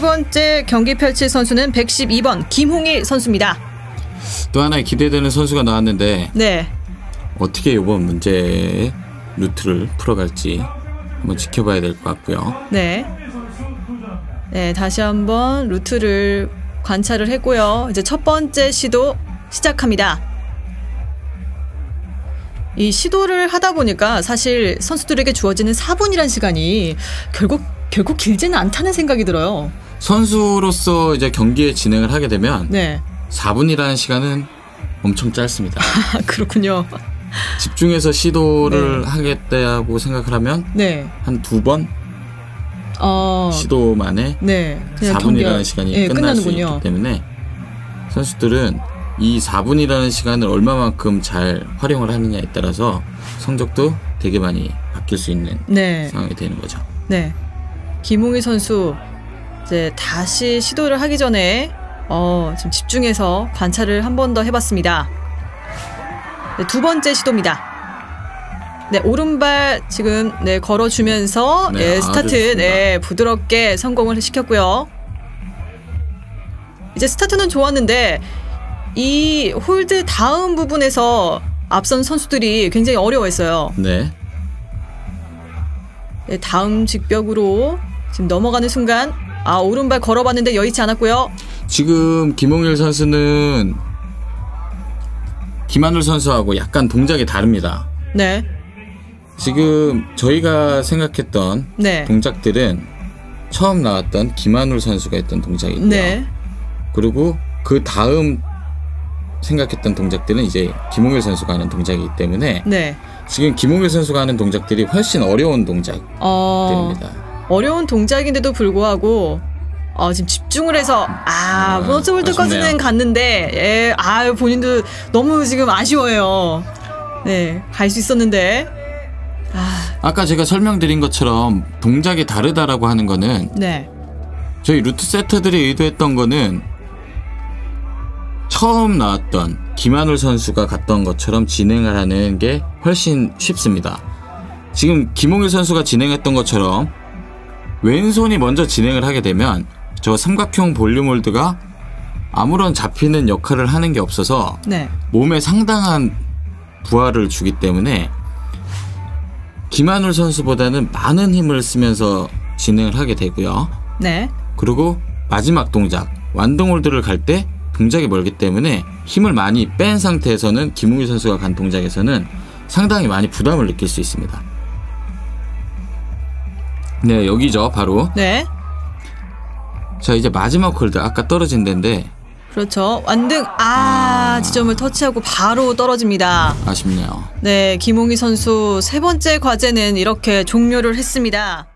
세 번째 경기 펼칠 선수는 112번 김홍일 선수입니다. 또 하나의 기대되는 선수가 나왔는데 네. 어떻게 이번 문제 루트를 풀어갈지 한번 지켜봐야 될 것 같고요. 네. 네, 다시 한번 루트를 관찰을 했고요. 이제 첫 번째 시도 시작합니다. 이 시도를 하다 보니까 사실 선수들에게 주어지는 4분이란 시간이 결국 결국 길지는 않다는 생각이 들어요. 선수로서 이제 경기에 진행을 하게 되면 네. 4분이라는 시간은 엄청 짧습니다. 아, 그렇군요. 집중해서 시도를 네. 하겠다고 생각을 하면 네. 한두 번 어. 시도 만에 네. 그냥 4분이라는 경기가- 시간이 예, 끝날 수 끝나는군요. 있기 때문에 선수들은 이 4분이라는 시간을 얼마만큼 잘 활용을 하느냐에 따라서 성적도 되게 많이 바뀔 수 있는 네. 상황이 되는 거죠. 네. 김홍일 선수 이제 다시 시도를 하기 전에 어, 좀 집중해서 관찰을 한 번 더 해봤습니다. 네, 두 번째 시도입니다. 네, 오른발 지금 네 걸어주면서 네, 예, 아주 스타트. 네 부드럽게 성공을 시켰고요. 이제 스타트는 좋았는데 이 홀드 다음 부분에서 앞선 선수들이 굉장히 어려워했어요. 네. 네, 다음 직벽으로 지금 넘어가는 순간 아 오른발 걸어봤는데 여의치 않았고요. 지금 김홍일 선수는 김한울 선수하고 약간 동작이 다릅니다. 네, 지금 저희가 생각했던 네, 동작들은 처음 나왔던 김한울 선수가 했던 동작이고요. 네, 그리고 그 다음 생각했던 동작들은 이제 김홍일 선수가 하는 동작이기 때문에 네. 지금 김홍일 선수가 하는 동작들이 훨씬 어려운 동작들입니다. 어 어려운 동작인데도 불구하고 어, 지금 집중을 해서 아 아, 브론즈 홀드까지는. 갔는데 예, 아 본인도 너무 지금 아쉬워요. 네, 갈 수 있었는데 아, 아까 제가 설명드린 것처럼 동작이 다르다라고 하는 거는 네, 저희 루트 세터들이 의도했던 거는 처음 나왔던 김한울 선수가 갔던 것처럼 진행을 하는 게 훨씬 쉽습니다. 지금 김홍일 선수가 진행했던 것처럼 왼손이 먼저 진행을 하게 되면 저 삼각형 볼륨 홀드가 아무런 잡히는 역할을 하는 게 없어서 네, 몸에 상당한 부하를 주기 때문에 김한울 선수보다는 많은 힘을 쓰면서 진행을 하게 되고요. 네, 그리고 마지막 동작 완등 홀드를 갈 때 동작이 멀기 때문에 힘을 많이 뺀 상태에서는 김홍일 선수가 간 동작에서는 상당히 많이 부담을 느낄 수 있습니다. 네 여기죠 바로 네. 자 이제 마지막 홀드 아까 떨어진 데인데 그렇죠. 완등 아 지점을 터치하고 바로 떨어집니다. 아쉽네요. 네, 김홍일 선수 세 번째 과제는 이렇게 종료를 했습니다.